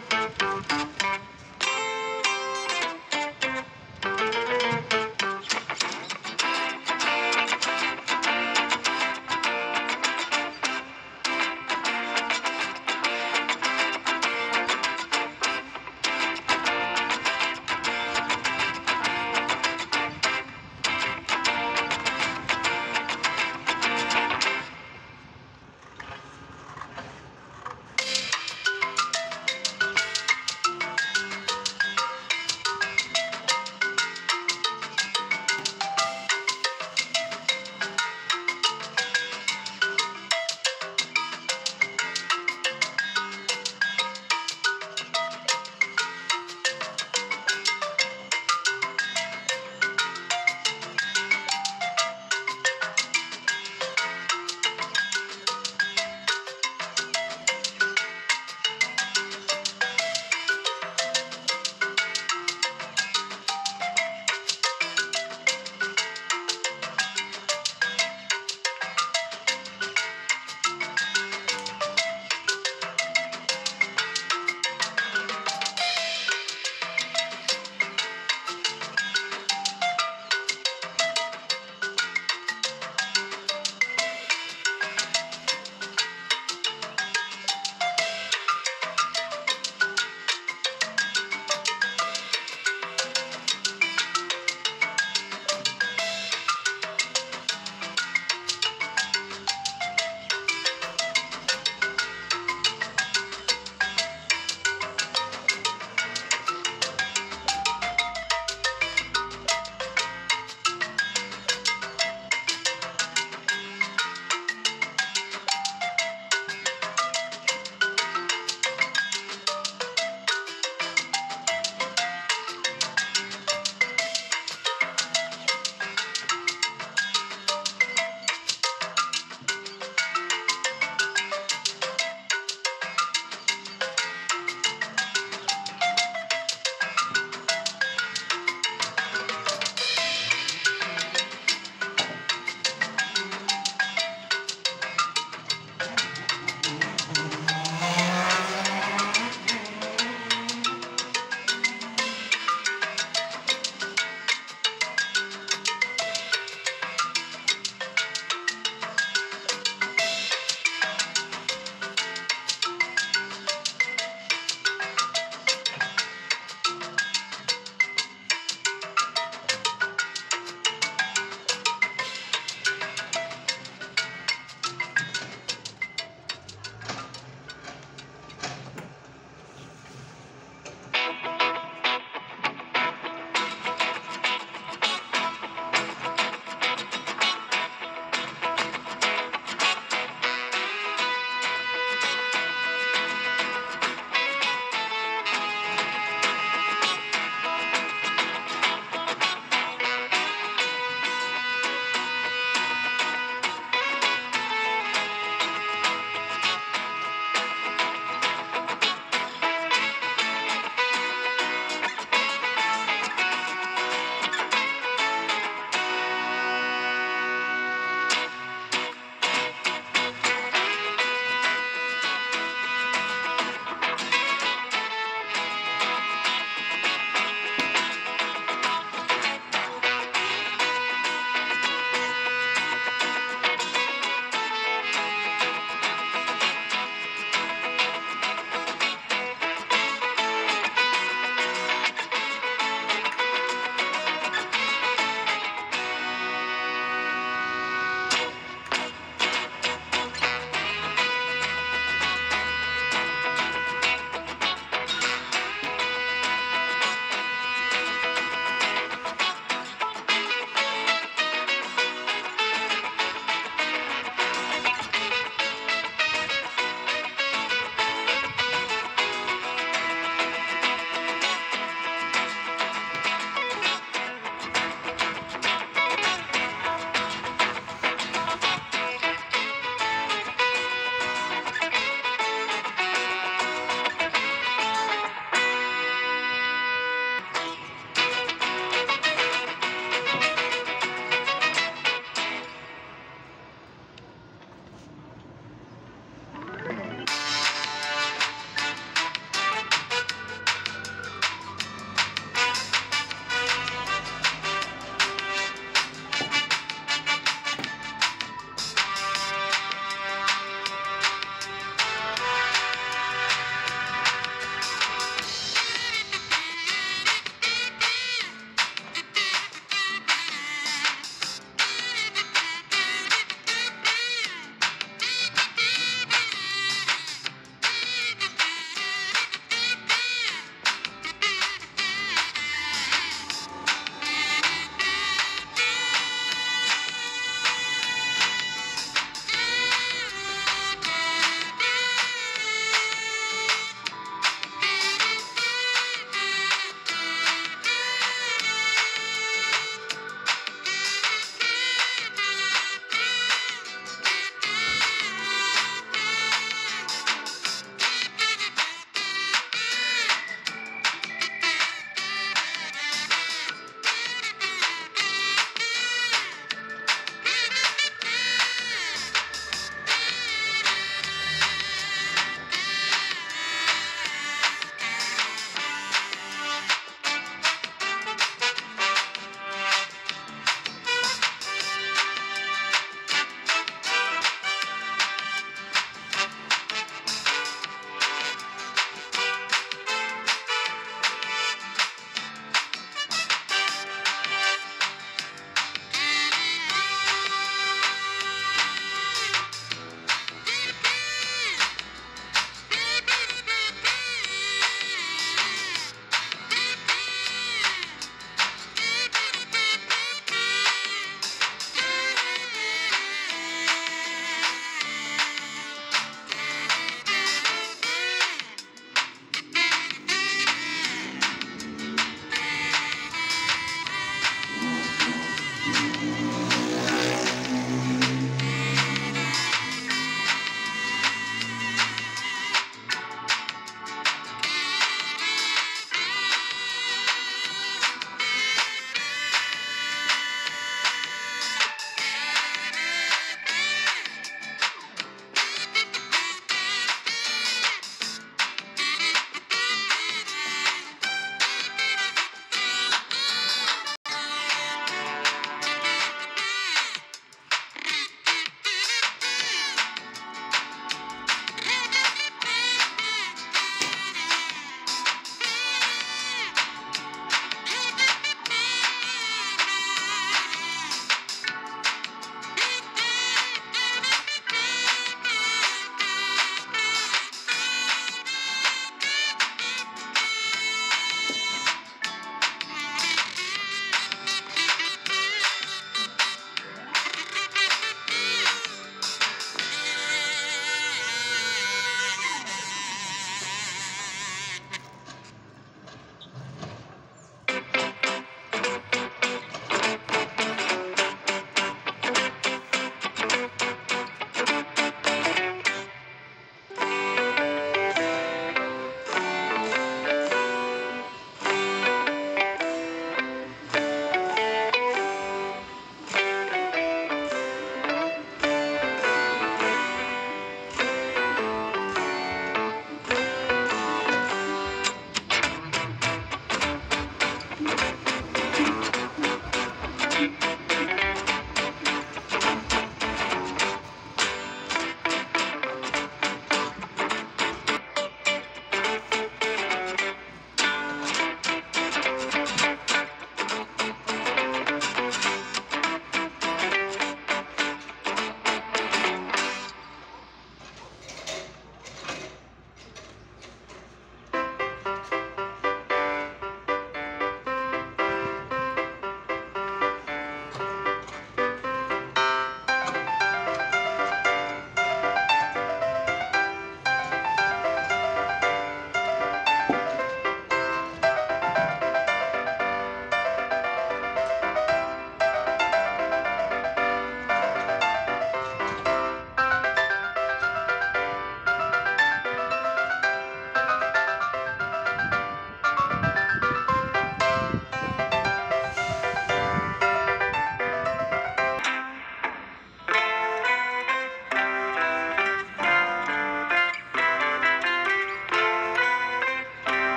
Música